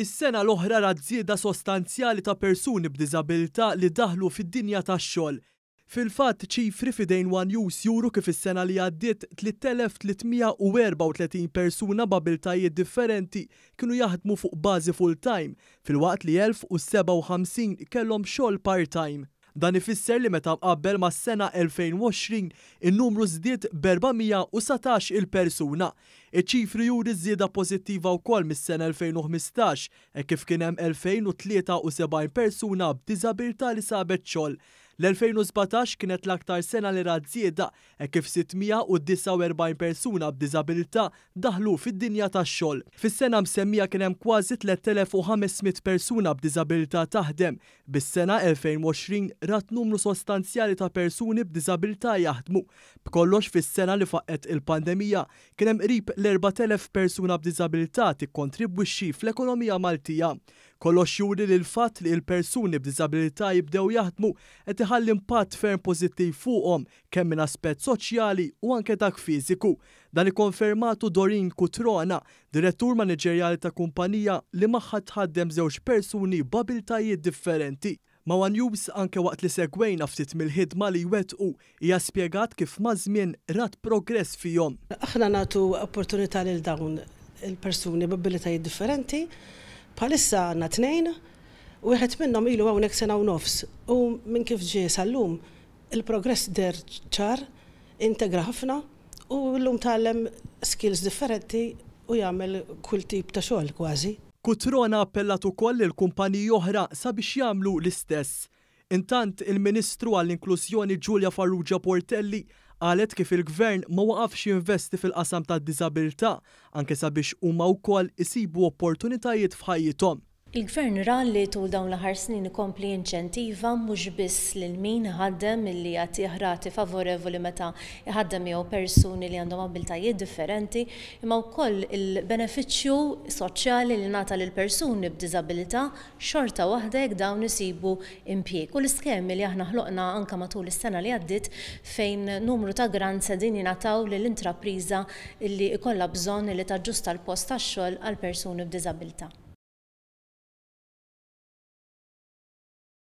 Is-sena l-oħra rat żieda sostanzjali ta' persuni b'diżabilità li daħlu fid-dinja tax-xogħol. Fil-fatt, ċifri f'idejn one News juru kif is-sena li għaddiet 3,334 persuna b'abiltajiet differenti kienu jaħdmu fuq bażi full-time, filwaqt li 1,057 kellhom xogħol part-time. Dan ifisser li meta mqabbel mas-sena 2020, in-numru żdied b'419 il-persuna. Iċ-ċifri juri żieda pożittiva wkoll mis-sena 2015, hekk kif kien hemm 2,073 persuna b'diżabilità li sabet xogħol. L-2017 kienet l-aktar sena li rat żieda, hekk kif 649 persuna b'diżabilità daħlu fid-dinja tax-xogħol. Fis-sena msemmija kien hemm kważi 3,500 persuna b'diżabilità taħdem, Bis-sena 2020 rat numru sostanzjali ta' persuni b'diżabilità jaħdmu. B'kollox fis-sena li faqqgħet il-pandemija kien hemm qrib l-4,000 persuna b'diżabilità tikkontribwixxi fl-ekonomija Maltija. Kollox juri li l-fatt li l-persuni b'diżabilità jibdew jaħdmu qed iħalli impatt ferm pożittiv fuqhom kemm minn aspett soċjali u anke dak fiżiku. Dan ikkonfermatu Doreen Cutrona, Direttur maniġerjali ta' kumpanija li magħha tħaddem żewġ persuni b'abiltajiet differenti. Ma' one News, anke waqt li segwejna ftit mill-ħidma li jwettqu, hija spjegat kif maż-żmien rat progress fihom. Aħna nagħtu opportunità lil dawn il-persuni b'abilitajiet differenti. Bħalissa għandna tnejn. Wieħed minnhom ilu hawnhekk sena u nofs u minn kif ġie sal-lum Il-progress deher ċar, integra ħafna u llum tgħallem skills differenti u jagħmel kull tip ta' xogħol kważi. Cutrone appellat ukoll lil kumpaniji oħra sabiex jagħmlu l-istess. Intant, il-Ministru għall-Inklużjoni Julia Farrugia Portelli qalet kif il-Gvern ma waqafx jinvesti fil-qasam tad-diżabilità anke sabiex huma wkoll isibu opportunitajiet f'ħajjithom. Il-Gvern ra li tul dawn l-aħħar snin ikompli jinċentiva mhux biss lil min iħaddem milli jagħtih rati favorevoli meta jħaddem miegħu persuni li għandhom abbiltajiet differenti imma wkoll il-benefiċċju soċjali li ngħata lill-persuni b'diżabilità xorta waħda jekk dawn isibu impjieg u l-iskemi li aħna ħloqna anke matul is-sena li għaddiet fejn numru ta' grants qegħdin jingħataw lil intrapriża li jkollha bżonn li taġġusta l-post tax-xogħol għal persuni b'diżabilità.